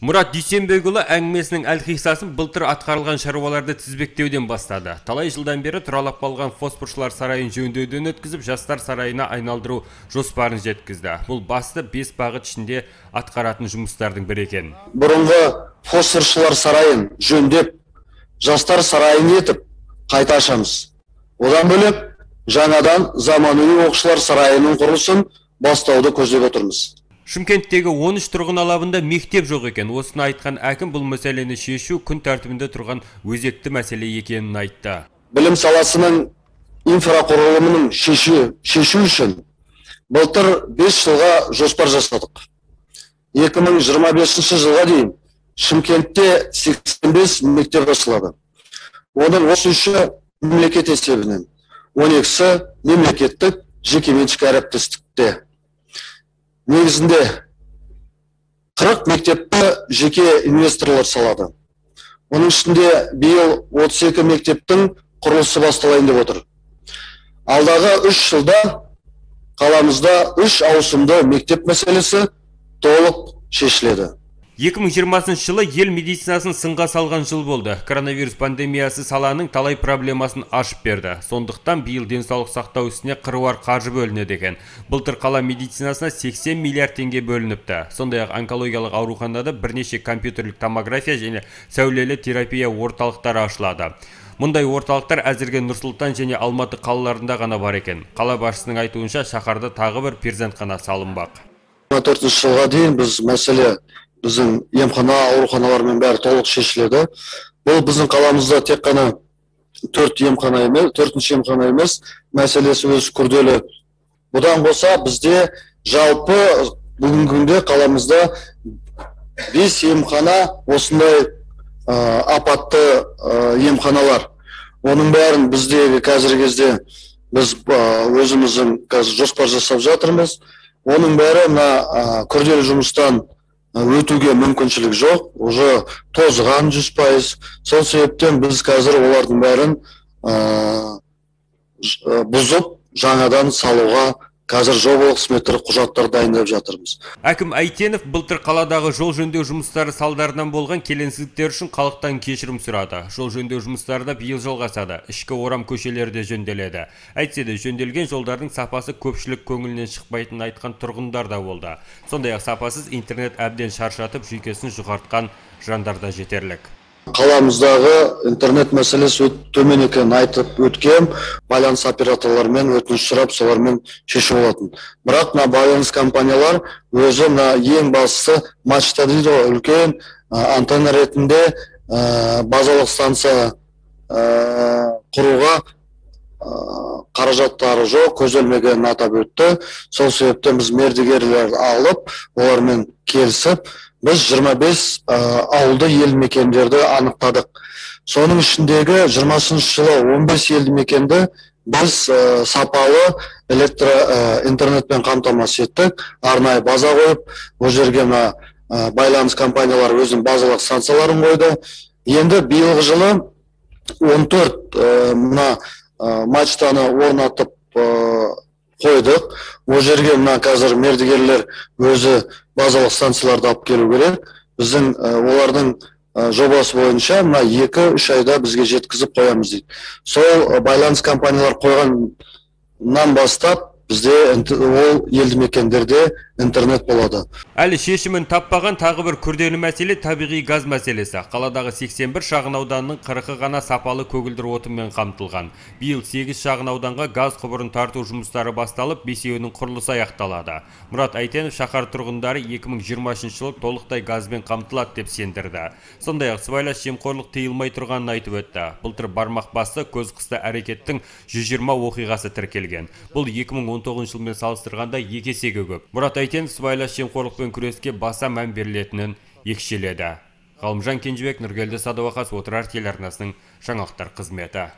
Мұрат Дүйсенбекұлы әңгімесінің әлқиссасын былтыр атқарылған шаруаларды тізбектеуден бастады. Талай жылдан бері тұралап қалған фосфоршылар сарайын жөндеуден өткізіп, жастар сарайына айналдыру жоспарын жеткізді. Бұл басты бес бағыт ішінде атқаратын жұмыстардың бірі екен. Бұрынғы фосфоршылар сарайын жөндеп, жастар сарайын етіп қайта ашамыз. Одан бөлек жаңадан заманауи оқушылар сарайының құрылысын бастауды көздеп отырмыз. Шымкенттегі 13 тұрғын алабында мектеп жоқ екен. Осыны айтқан әкім бұл мәселені шешу күн тәртібінде тұрған өзекті мәселе екенін айтты. Білім саласының инфрақұрылымының шешу, шешу үшін былтыр 5 жылға жоспар жасадық. 2025 жылға дейін Шымкентте 85 мектеп ашылады. Оның 33-і мемлекет есебінен, 12-сі мемлекеттік жекеменшік әріптестікте негізінде қырық мектепті жеке инвесторлар салады. Оның ішінде биыл 32 мектептің құрылысы басталайын деп отыр. Алдағы үш жылда қаламызда үш ауысымды мектеп мәселесі толық шешіледі. 2020 жылы ел медицинасын сынға салған жыл болды. Коронавирус пандемиясы саланың талай проблемасын ашып берді. Сондықтан биыл денсаулық сақтау ісіне қыруар қаржы бөлінеді екен. Былтыр қала медицинасына 80 миллиард теңге бөлініпті. Сондай-ақ онкологиялық ауруханада бірнеше компьютерлік томография және сәулелі терапия орталықтары ашылады. Мұндай орталықтар әзірге Нұрсұлтан және Алматы қалаларында ғана бар екен. Қала басшысының айтуынша шаһарда тағы бір перзентхана салынбақ. 4 жылға дейін біз мәселе біздің емхана ауруханалармен бәрі толық шешіледі. Бұл біздің қаламызда тек қана төрт емхана емес төртінші емхана емес мәселесі өз күрделі. Бұдан қоса бізде жалпы бүгінгі күнде қаламызда бес емхана осындай ә, апатты ә, емханалар. Оның бәрін біздегі қазіргі кезде біз өзіміздің қазір жоспар жасап жатырмыз. Оның бәрі мына күрделі жұмыстан өтуге мүмкіншілік жоқ. Уже тозған жүз пайыз. Сол себептен біз қазір олардың бәрін бұзып жаңадан салуға қазір жобалық сметалық құжаттар дайындап жатырмыз. Әкім әйтенов былтыр қаладағы жол жөндеу жұмыстары салдарынан болған келеңсіздіктер үшін халықтан кешірім сұрады. Жол жөндеу жұмыстары да биыл жалғасады. Ішкі орам көшелері де жөнделеді. Әйтсе де жөнделген жолдардың сапасы көпшілік көңілінен шықпайтынын айтқан тұрғындар да болды. Сондай ақ сапасыз интернет әбден шаршатып жүйкесін жұқартқан жандар да жетерлік. Қаламыздағы интернет мәселесі төмен екенін айтып өткем байланыс операторларымен өтініш сұрап солармен шешу болатын бірақ мына байланыс компаниялар өзі мына ең бастысы мачта дейді ғой үлкен антенна ретінде базалық станция құруға қаражаттары жоқ көзделмегенін атап өтті. Сол себептен біз мердігерлер алып олармен келісіп біз 25 ауылды елді мекендерді анықтадық. Соның ішіндегі 20 жылы 15 елді мекенді біз сапалы электро интернетпен қамтамасыз еттік. Арнайы база қойып ол жерге мына байланыс компаниялары өзінің базалық станцияларын қойды. Енді биылғы жылы 14 мына мачтаны орнатып қойдық ол жерге мына қазір мердігерлер өзі базалық станцияларды алып келу керек. Біздің олардың жобасы бойынша мына екі үш айда бізге жеткізіп қоямыз дейді. Сол байланыс компаниялар қойғаннан бастап бізде ол елді мекендерде интернет болады. Әлі шешімін таппаған тағы бір күрделі мәселе табиғи газ мәселесі. Қаладағы 81 шағын ауданның қырқы ғана сапалы көгілдір отынмен қамтылған. Биыл 8 шағын ауданға газ құбырын тарту жұмыстары басталып бесеуінің құрылысы аяқталады. Мұрат әйтенов шаһар тұрғындары 2020 жылы толықтай газбен қамтылады деп сендірді. Сондай ақ сыбайлас жемқорлық тыйылмай тұрғанын айтып өтті. Былтыр бармақ басты көз қысты әрекеттің 120 оқиғасы тіркелген. Бұл 2019 жылмен салыстырғанда екі есеге көп. Мұрат әйтенов сыбайлас жемқорлықпен күреске баса мән берілетінін екшеледі. Ғалымжан кенжебек нұргелді садуақас отырар телеарнасының жаңалықтар қызметі.